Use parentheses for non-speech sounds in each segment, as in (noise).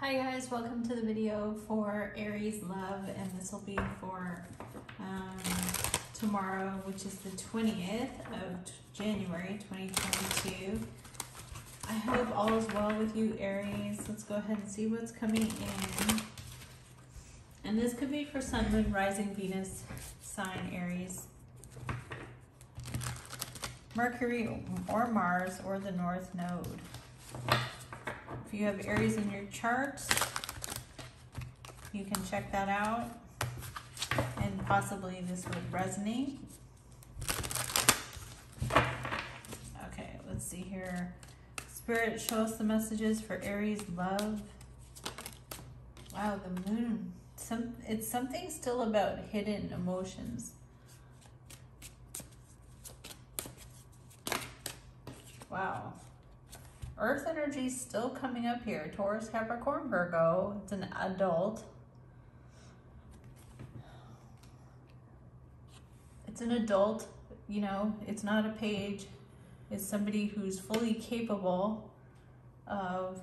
Hi guys, welcome to the video for Aries Love and this will be for um, tomorrow which is the 20th of January 2022. I hope all is well with you Aries. Let's go ahead and see what's coming in. And this could be for Sun, Moon, Rising, Venus sign Aries. Mercury or Mars or the North Node. If you have Aries in your charts, you can check that out and possibly this would resonate. Okay, let's see here. Spirit, show us the messages for Aries love. Wow, the moon. Some it's something still about hidden emotions. Wow. Earth energy is still coming up here. Taurus, Capricorn, Virgo. It's an adult. It's an adult, you know, it's not a page. It's somebody who's fully capable of,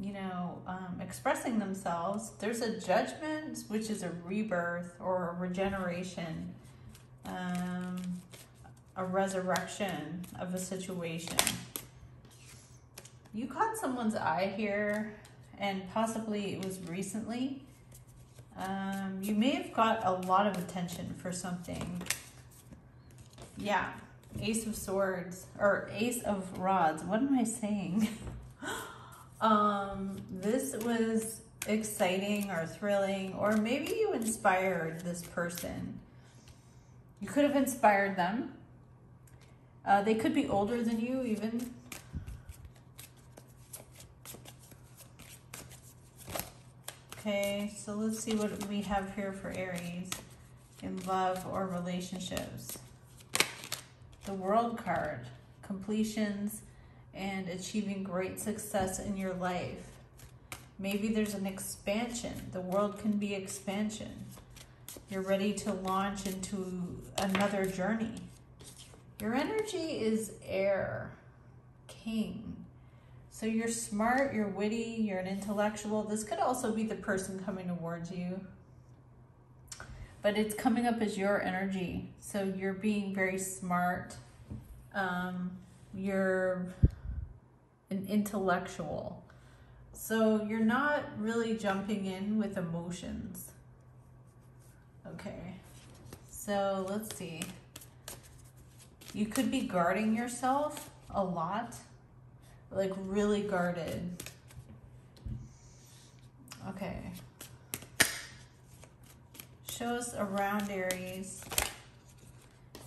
you know, um, expressing themselves. There's a judgment, which is a rebirth or a regeneration, um, a resurrection of a situation you caught someone's eye here and possibly it was recently. Um, you may have got a lot of attention for something. Yeah, Ace of Swords or Ace of Rods. What am I saying? (laughs) um, this was exciting or thrilling, or maybe you inspired this person. You could have inspired them. Uh, they could be older than you, even Okay, so let's see what we have here for Aries in love or relationships. The World card, completions and achieving great success in your life. Maybe there's an expansion. The world can be expansion. You're ready to launch into another journey. Your energy is air, king, so you're smart, you're witty, you're an intellectual. This could also be the person coming towards you. But it's coming up as your energy. So you're being very smart. Um, you're an intellectual. So you're not really jumping in with emotions. Okay, so let's see. You could be guarding yourself a lot like really guarded. Okay. Show us around Aries.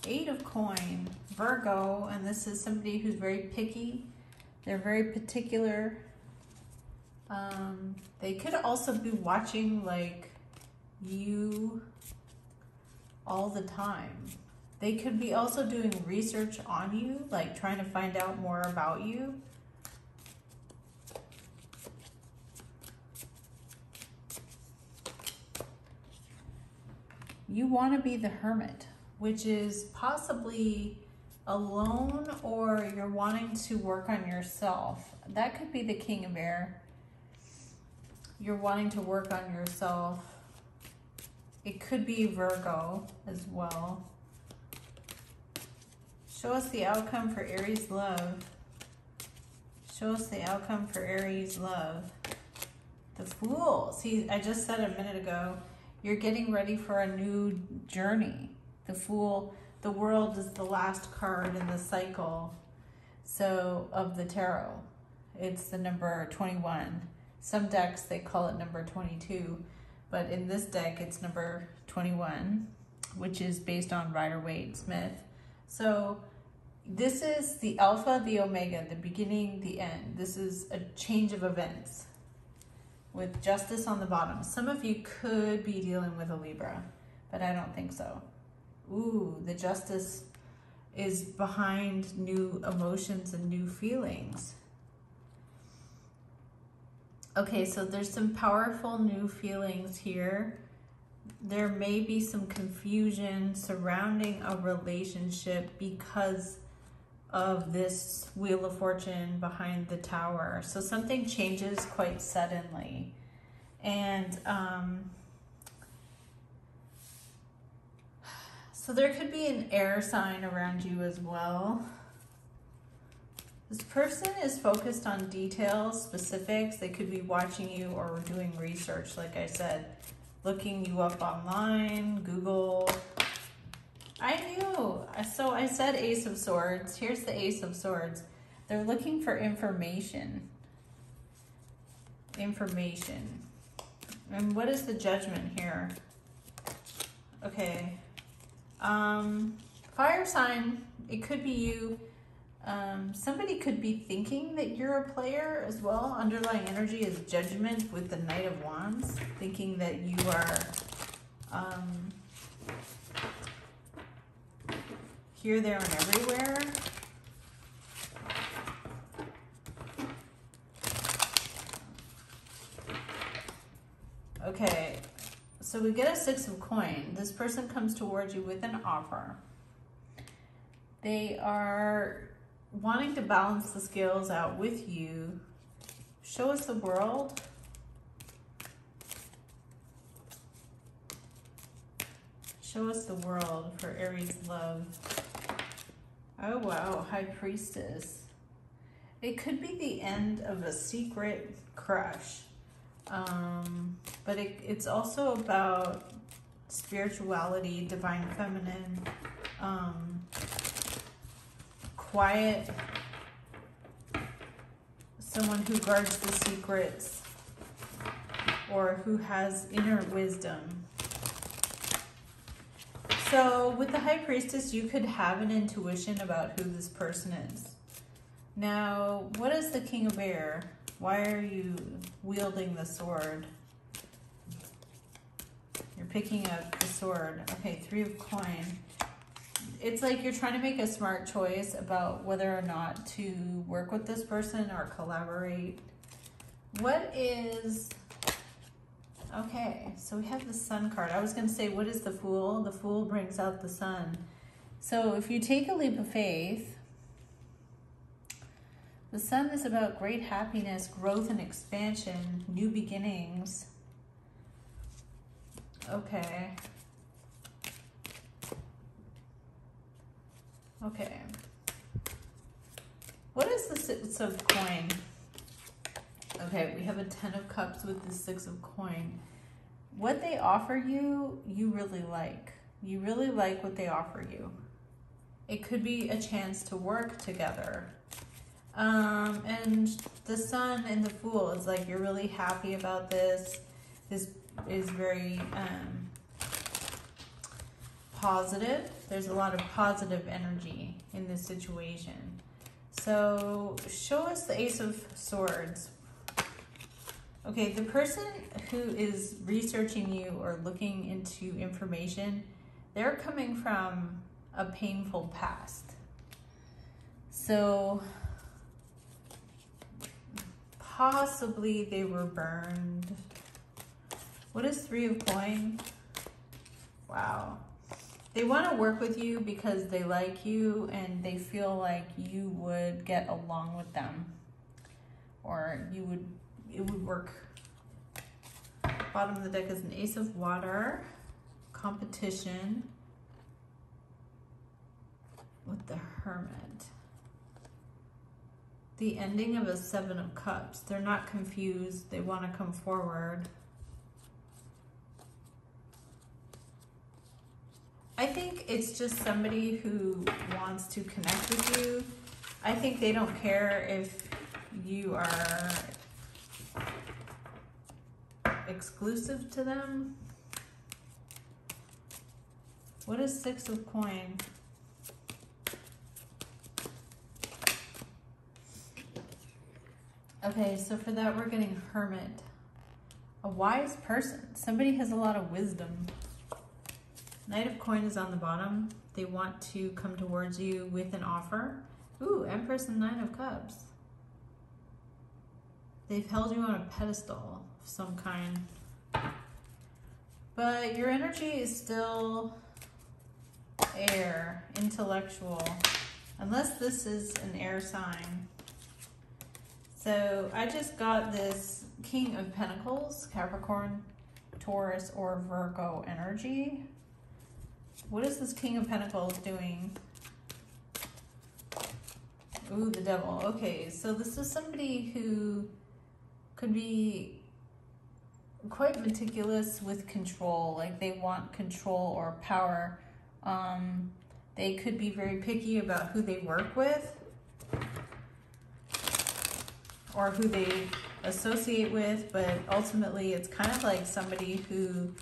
Eight of coin, Virgo, and this is somebody who's very picky. They're very particular. Um, they could also be watching like you all the time. They could be also doing research on you, like trying to find out more about you. You want to be the hermit, which is possibly alone or you're wanting to work on yourself. That could be the king of air. You're wanting to work on yourself. It could be Virgo as well. Show us the outcome for Aries love. Show us the outcome for Aries love. The Fool. See, I just said a minute ago, you're getting ready for a new journey. The Fool, the world is the last card in the cycle so of the tarot. It's the number 21. Some decks, they call it number 22, but in this deck, it's number 21, which is based on Rider-Waite Smith. So this is the alpha, the omega, the beginning, the end. This is a change of events with justice on the bottom. Some of you could be dealing with a Libra, but I don't think so. Ooh, the justice is behind new emotions and new feelings. Okay, so there's some powerful new feelings here. There may be some confusion surrounding a relationship because of this Wheel of Fortune behind the tower. So something changes quite suddenly. And um, so there could be an air sign around you as well. This person is focused on details, specifics. They could be watching you or doing research, like I said, looking you up online, Google. I knew. So I said Ace of Swords. Here's the Ace of Swords. They're looking for information. Information. And what is the judgment here? Okay. Um, fire sign. It could be you um, somebody could be thinking that you're a player as well. Underlying energy is judgment with the Knight of Wands, thinking that you are um, here, there, and everywhere. Okay, so we get a six of coin. This person comes towards you with an offer. They are wanting to balance the scales out with you, show us the world. Show us the world for Aries love. Oh, wow. High Priestess. It could be the end of a secret crush. Um, but it, it's also about spirituality, divine feminine, um, quiet, someone who guards the secrets, or who has inner wisdom. So with the High Priestess, you could have an intuition about who this person is. Now, what is the King of Air? Why are you wielding the sword? You're picking up the sword. Okay, three of coin it's like you're trying to make a smart choice about whether or not to work with this person or collaborate. What is, okay, so we have the sun card. I was going to say, what is the fool? The fool brings out the sun. So if you take a leap of faith, the sun is about great happiness, growth and expansion, new beginnings. Okay. Okay. What is the six of coin? Okay, we have a ten of cups with the six of coin. What they offer you, you really like. You really like what they offer you. It could be a chance to work together. Um, and the sun and the fool is like, you're really happy about this. This is very um, positive. There's a lot of positive energy in this situation. So show us the Ace of Swords. Okay, the person who is researching you or looking into information, they're coming from a painful past. So possibly they were burned. What is three of coin? Wow. They want to work with you because they like you and they feel like you would get along with them or you would, it would work. Bottom of the deck is an ace of water, competition with the hermit. The ending of a seven of cups. They're not confused. They want to come forward. I think it's just somebody who wants to connect with you. I think they don't care if you are exclusive to them. What is six of coin? Okay, so for that we're getting hermit. A wise person. Somebody has a lot of wisdom. Knight of coin is on the bottom. They want to come towards you with an offer. Ooh, Empress and Nine of Cups. They've held you on a pedestal some kind. But your energy is still air, intellectual. Unless this is an air sign. So I just got this King of Pentacles, Capricorn, Taurus, or Virgo energy. What is this King of Pentacles doing? Ooh, the devil. Okay, so this is somebody who could be quite meticulous with control. Like they want control or power. Um, they could be very picky about who they work with or who they associate with, but ultimately it's kind of like somebody who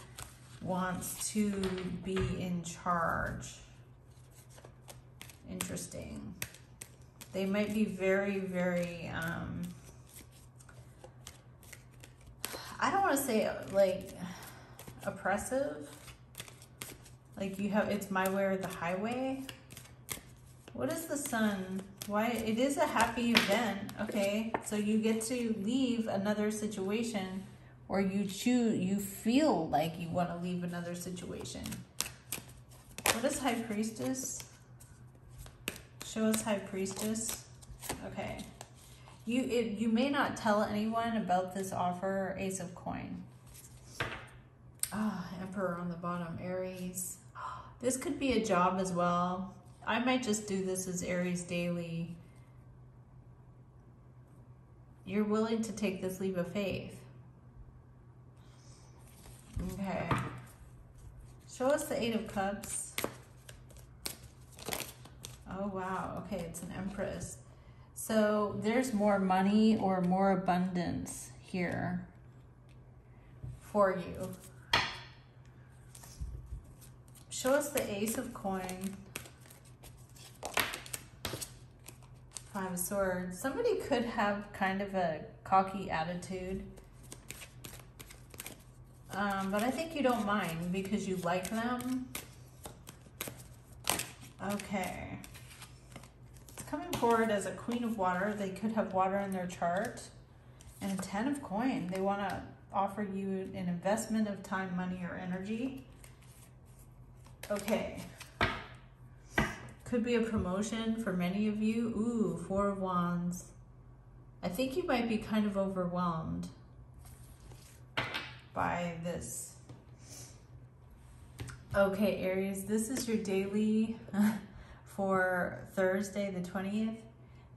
wants to be in charge. Interesting. They might be very, very, um, I don't want to say like oppressive. Like you have, it's my way or the highway. What is the sun? Why? It is a happy event. Okay. So you get to leave another situation or you choose, you feel like you want to leave another situation. What is High Priestess? Show us High Priestess. Okay. You it, you may not tell anyone about this offer, Ace of Coin. Ah, oh, Emperor on the bottom, Aries. This could be a job as well. I might just do this as Aries daily. You're willing to take this leap of faith. Okay. Show us the Eight of Cups. Oh, wow. Okay, it's an Empress. So there's more money or more abundance here for you. Show us the Ace of Coin. Five of Swords. Somebody could have kind of a cocky attitude. Um, but I think you don't mind because you like them. Okay coming forward as a queen of water. They could have water in their chart. And a ten of coin. They want to offer you an investment of time, money, or energy. Okay. Could be a promotion for many of you. Ooh, four of wands. I think you might be kind of overwhelmed by this. Okay, Aries, this is your daily (laughs) for Thursday the 20th.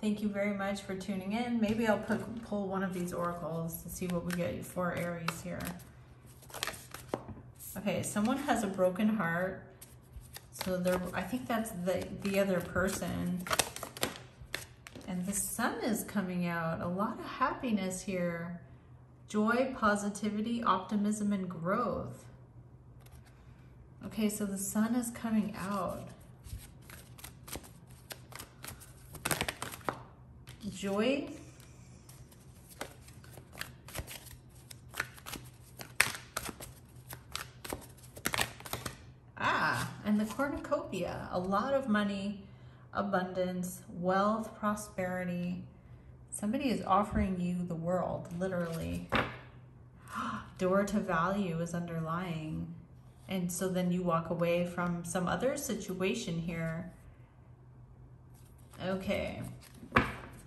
Thank you very much for tuning in. Maybe I'll put, pull one of these oracles to see what we get for Aries here. Okay, someone has a broken heart. So they're, I think that's the, the other person. And the sun is coming out. A lot of happiness here. Joy, positivity, optimism, and growth. Okay, so the sun is coming out. Joy. Ah, and the cornucopia, a lot of money, abundance, wealth, prosperity. Somebody is offering you the world, literally. (gasps) Door to value is underlying. And so then you walk away from some other situation here. Okay.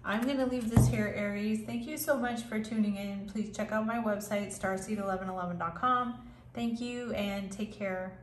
I'm going to leave this here, Aries. Thank you so much for tuning in. Please check out my website, starseed1111.com. Thank you and take care.